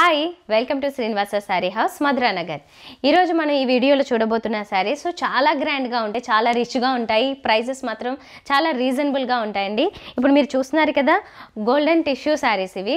Hi welcome to Srinivasa sari house Madhuranagar ఈరోజు మనం ఈ వీడియోలో చూడబోతున్న శారీస్ చాలా గ్రాండ్గా ఉంటాయి చాలా రిచ్గా ఉంటాయి. ప్రైజెస్ మాత్రం చాలా రీజనబుల్గా ఉంటాయండి. ఇప్పుడు మీరు చూస్తున్నారు కదా గోల్డెన్ టిష్యూ శారీస్ ఇవి.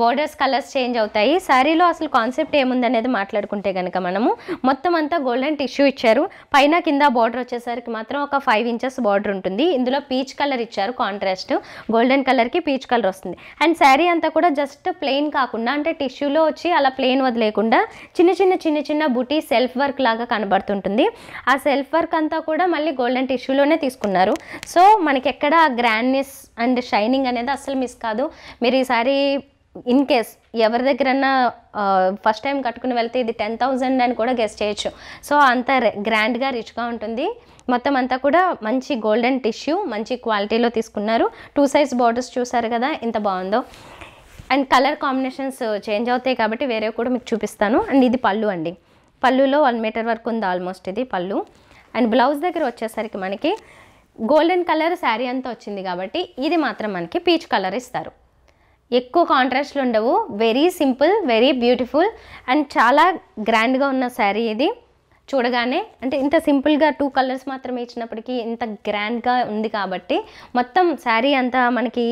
బోర్డర్స్ కలర్స్ చేంజ్ అవుతాయి. శారీలో అసలు కాన్సెప్ట్ ఏముందనేది మాట్లాడుకుంటే కనుక మనము మొత్తం అంతా గోల్డెన్ టిష్యూ ఇచ్చారు. పైన కింద బార్డర్ వచ్చేసరికి మాత్రం ఒక ఫైవ్ ఇంచెస్ బార్డర్ ఉంటుంది. ఇందులో పీచ్ కలర్ ఇచ్చారు కాంట్రాస్ట్ గోల్డెన్ కలర్కి పీచ్ కలర్ వస్తుంది. అండ్ శారీ అంతా కూడా జస్ట్ ప్లెయిన్ కాకుండా అంటే టిష్యూలో వచ్చి అలా ప్లెయిన్ వదిలేకుండా చిన్న చిన్న చిన్న చిన్న బుటీ సెల్ఫ్ వర్క్ లాగా కనబడుతుంటుంది. ఆ సెల్ఫ్ వర్క్ అంతా కూడా మళ్ళీ గోల్డెన్ టిష్యూలోనే తీసుకున్నారు. సో మనకి ఎక్కడ గ్రాండ్నెస్ అండ్ షైనింగ్ అనేది అస్సలు మిస్ కాదు. మీరు ఈ సారీ ఇన్ కేస్ ఎవరి దగ్గరన్నా ఫస్ట్ టైం కట్టుకుని వెళ్తే ఇది టెన్ థౌజండ్ అని కూడా గెస్ట్ చేయొచ్చు. సో అంత గ్రాండ్గా రిచ్గా ఉంటుంది. మొత్తం అంతా కూడా మంచి గోల్డెన్ టిష్యూ మంచి క్వాలిటీలో తీసుకున్నారు. టూ సైజ్ బార్డర్స్ చూసారు కదా ఎంత బాగుందో. అండ్ కలర్ కాంబినేషన్స్ చేంజ్ అవుతాయి కాబట్టి వేరే కూడా మీకు చూపిస్తాను. అండ్ ఇది పళ్ళు అండి. పళ్ళులో వన్ మీటర్ వరకు ఉంది ఆల్మోస్ట్ ఇది పళ్ళు. అండ్ బ్లౌజ్ దగ్గర వచ్చేసరికి మనకి గోల్డెన్ కలర్ శారీ అంతా వచ్చింది కాబట్టి ఇది మాత్రం మనకి పీచ్ కలర్ ఇస్తారు. ఎక్కువ కాంట్రాస్ట్లు ఉండవు. Very simple very beautiful and చాలా గ్రాండ్గా ఉన్న శారీ ఇది. చూడగానే అంటే ఇంత సింపుల్గా టూ కలర్స్ మాత్రమే ఇచ్చినప్పటికీ ఇంత గ్రాండ్గా ఉంది కాబట్టి మొత్తం శారీ అంతా మనకి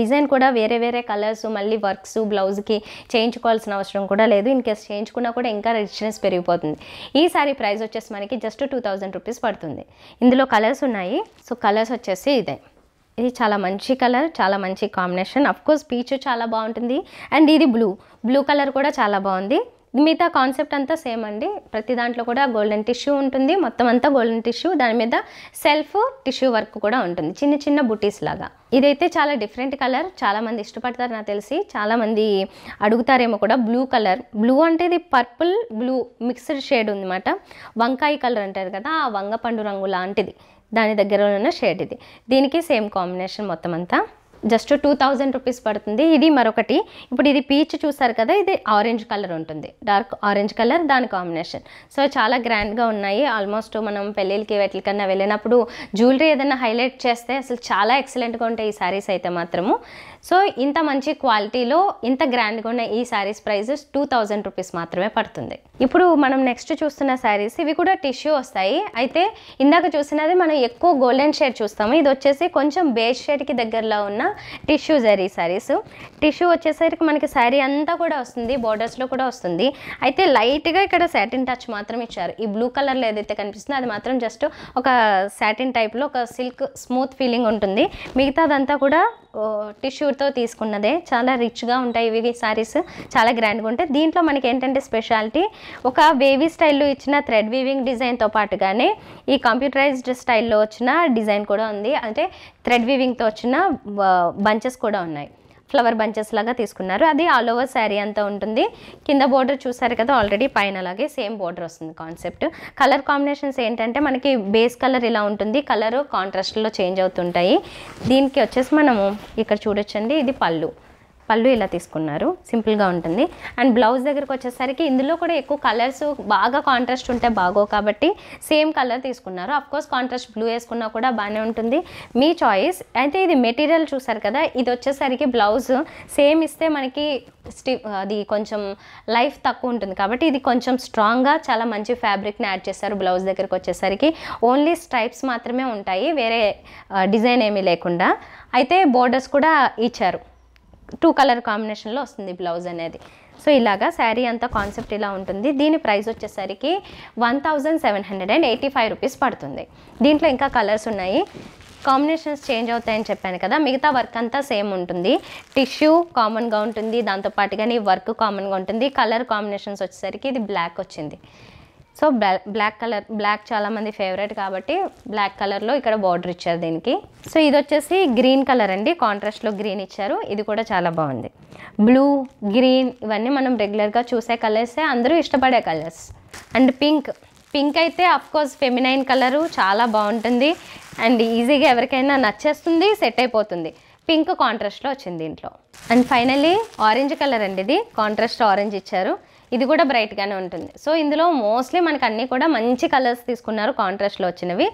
డిజైన్ కూడా వేరే వేరే కలర్స్ మళ్ళీ వర్క్స్ బ్లౌజ్కి చేయించుకోవాల్సిన అవసరం కూడా లేదు. ఇన్ కేస్ చేయించుకున్నా కూడా ఇంకా రిచ్నెస్ పెరిగిపోతుంది. ఈ శారీ ప్రైస్ వచ్చేసి మనకి జస్ట్ టూ థౌజండ్ రూపీస్ పడుతుంది. ఇందులో కలర్స్ ఉన్నాయి. సో కలర్స్ వచ్చేసి ఇదే. ఇది చాలా మంచి కలర్ చాలా మంచి కాంబినేషన్ అఫ్ కోర్స్ పీచ్ చాలా బాగుంటుంది. అండ్ ఇది బ్లూ బ్లూ కలర్ కూడా చాలా బాగుంది. మిగతా కాన్సెప్ట్ అంతా సేమ్ అండి. ప్రతి దాంట్లో కూడా గోల్డెన్ టిష్యూ ఉంటుంది. మొత్తం అంతా గోల్డెన్ టిష్యూ దాని మీద సెల్ఫ్ టిష్యూ వర్క్ కూడా ఉంటుంది. చిన్న చిన్న బుటీస్ లాగా. ఇదైతే చాలా డిఫరెంట్ కలర్ చాలామంది ఇష్టపడతారు నాకు తెలిసి. చాలామంది అడుగుతారేమో కూడా బ్లూ కలర్ బ్లూ అంటే ఇది పర్పుల్ బ్లూ మిక్స్డ్ షేడ్ ఉందన్నమాట. వంకాయ కలర్ అంటారు కదా ఆ వంగపండు రంగు లాంటిది. దాని దగ్గర ఉన్న షేడ్ ఇది. దీనికి సేమ్ కాంబినేషన్ మొత్తం అంతా జస్ట్ టూ థౌజండ్ రూపీస్ పడుతుంది. ఇది మరొకటి. ఇప్పుడు ఇది పీచ్ చూసారు కదా ఇది ఆరెంజ్ కలర్ ఉంటుంది. డార్క్ ఆరెంజ్ కలర్ దాని కాంబినేషన్. సో చాలా గ్రాండ్గా ఉన్నాయి. ఆల్మోస్ట్ మనం పెళ్ళిళ్ళకి వెట్లకన్నా వెళ్ళినప్పుడు జ్యువెలరీ ఏదైనా హైలైట్ చేస్తే అసలు చాలా ఎక్సలెంట్గా ఉంటాయి ఈ శారీస్ అయితే మాత్రము. సో ఇంత మంచి క్వాలిటీలో ఇంత గ్రాండ్గా ఉన్న ఈ saris prices two thousand rupees మాత్రమే పడుతుంది. ఇప్పుడు మనం నెక్స్ట్ చూస్తున్న శారీస్ ఇవి కూడా టిష్యూ వస్తాయి. అయితే ఇందాక చూసినది మనం ఎక్కువ గోల్డెన్ షేడ్ చూస్తాము. ఇది వచ్చేసి కొంచెం బేస్ షేడ్కి దగ్గరలో ఉన్న టిష్యూ జరీ శారీస్ టిష్యూ వచ్చేసరికి మనకి శారీ అంతా కూడా వస్తుంది బోర్డర్స్లో కూడా వస్తుంది. అయితే లైట్గా ఇక్కడ శాటిన్ టచ్ మాత్రం ఇచ్చారు. ఈ బ్లూ కలర్లో ఏదైతే కనిపిస్తుందో అది మాత్రం జస్ట్ ఒక సాటిన్ టైప్లో ఒక సిల్క్ స్మూత్ ఫీలింగ్ ఉంటుంది. మిగతాదంతా కూడా టిష్యూతో తీసుకున్నదే. చాలా రిచ్గా ఉంటాయి ఇవి శారీస్ చాలా గ్రాండ్గా ఉంటాయి. దీంట్లో మనకి ఏంటంటే స్పెషాలిటీ ఒక వేవీ స్టైల్లో ఇచ్చిన థ్రెడ్ వీవింగ్ డిజైన్తో పాటుగానే ఈ కంప్యూటరైజ్డ్ స్టైల్లో వచ్చిన డిజైన్ కూడా ఉంది. అంటే థ్రెడ్ వీవింగ్తో వచ్చిన బంచెస్ కూడా ఉన్నాయి. ఫ్లవర్ బంచెస్ లాగా తీసుకున్నారు. అది ఆల్ ఓవర్ శారీ అంతా ఉంటుంది. కింద బోర్డర్ చూసారు కదా ఆల్రెడీ పైన అలాగే సేమ్ బోర్డర్ వస్తుంది కాన్సెప్ట్. కలర్ కాంబినేషన్స్ ఏంటంటే మనకి బేస్ కలర్ ఇలా ఉంటుంది కలర్ కాంట్రాస్ట్లో చేంజ్ అవుతుంటాయి. దీనికి వచ్చేసి మనము ఇక్కడ చూడొచ్చండి ఇది పళ్ళు. పళ్ళు ఇలా తీసుకున్నారు. సింపుల్గా ఉంటుంది. అండ్ బ్లౌజ్ దగ్గరకు వచ్చేసరికి ఇందులో కూడా ఎక్కువ కలర్స్ బాగా కాంట్రాస్ట్ ఉంటే బాగో కాబట్టి సేమ్ కలర్ తీసుకున్నారు. అఫ్ కోర్స్ కాంట్రాస్ట్ బ్లూ వేసుకున్నా కూడా బాగానే ఉంటుంది. మీ చాయిస్ అయితే ఇది మెటీరియల్ చూసారు కదా ఇది వచ్చేసరికి బ్లౌజ్ సేమ్ ఇస్తే మనకి స్టి అది కొంచెం లైఫ్ తక్కువ ఉంటుంది కాబట్టి ఇది కొంచెం స్ట్రాంగ్గా చాలా మంచి ఫ్యాబ్రిక్ని యాడ్ చేస్తారు బ్లౌజ్ దగ్గరకు వచ్చేసరికి. ఓన్లీ స్ట్రైప్స్ మాత్రమే ఉంటాయి వేరే uh, డిజైన్ ఏమీ లేకుండా. అయితే బోర్డర్స్ కూడా ఇచ్చారు. టూ కలర్ కాంబినేషన్లో వస్తుంది బ్లౌజ్ అనేది. సో ఇలాగా శారీ అంతా కాన్సెప్ట్ ఇలా ఉంటుంది. దీని ప్రైస్ వచ్చేసరికి one thousand seven hundred and eighty five rupees పడుతుంది. దీంట్లో ఇంకా కలర్స్ ఉన్నాయి. కాంబినేషన్స్ చేంజ్ అవుతాయని చెప్పాను కదా మిగతా వర్క్ అంతా సేమ్ ఉంటుంది. టిష్యూ కామన్గా ఉంటుంది దాంతోపాటుగానే వర్క్ కామన్గా ఉంటుంది. కలర్ కాంబినేషన్స్ వచ్చేసరికి ఇది బ్లాక్ వచ్చింది. సో బ్లాక్ కలర్ బ్లాక్ చాలామంది ఫేవరెట్ కాబట్టి బ్లాక్ కలర్లో ఇక్కడ బార్డర్ ఇచ్చారు దీనికి. సో ఇది వచ్చేసి గ్రీన్ కలర్ అండి. కాంట్రాస్ట్లో గ్రీన్ ఇచ్చారు. ఇది కూడా చాలా బాగుంది. బ్లూ గ్రీన్ ఇవన్నీ మనం రెగ్యులర్గా చూసే కలర్సే. అందరూ ఇష్టపడే కలర్స్. అండ్ పింక్ పింక్ అయితే కోర్స్ ఫెమినైన్ కలరు చాలా బాగుంటుంది. అండ్ ఈజీగా ఎవరికైనా నచ్చేస్తుంది సెట్ అయిపోతుంది. పింక్ కాంట్రాస్ట్లో వచ్చింది దీంట్లో. అండ్ ఫైనల్లీ ఆరెంజ్ కలర్ అండి ఇది. కాంట్రాస్ట్ ఆరెంజ్ ఇచ్చారు. ఇది కూడా బ్రైట్గానే ఉంటుంది. సో ఇందులో మోస్ట్లీ మనకు అన్నీ కూడా మంచి కలర్స్ తీసుకున్నారు కాంట్రాస్ట్లో వచ్చినవి.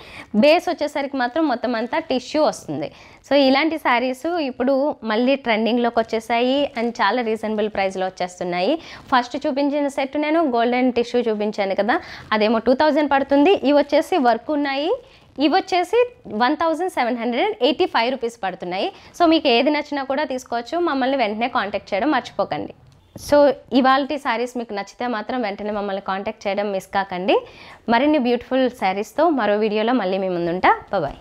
బేస్ వచ్చేసరికి మాత్రం మొత్తం అంతా టిష్యూ వస్తుంది. సో ఇలాంటి శారీస్ ఇప్పుడు మళ్ళీ ట్రెండింగ్లోకి వచ్చేసాయి అండ్ చాలా రీజనబుల్ ప్రైస్లో వచ్చేస్తున్నాయి. ఫస్ట్ చూపించిన సెట్ నేను గోల్డెన్ టిష్యూ చూపించాను కదా అదేమో టూ థౌజండ్ పడుతుంది. ఇవి వచ్చేసి వర్క్ ఉన్నాయి. ఇవి వచ్చేసి one thousand seven hundred and eighty five rupees పడుతున్నాయి. సో మీకు ఏది నచ్చినా కూడా తీసుకోవచ్చు. మమ్మల్ని వెంటనే కాంటాక్ట్ చేయడం మర్చిపోకండి. సో ఇవాళ శారీస్ మీకు నచ్చితే మాత్రం వెంటనే మమ్మల్ని కాంటాక్ట్ చేయడం మిస్ కాకండి. మరిన్ని బ్యూటిఫుల్ శారీస్తో మరో వీడియోలో మళ్ళీ మీ ముందుంటా. బాయ్